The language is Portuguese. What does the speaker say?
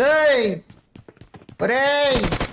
Ei! Porém!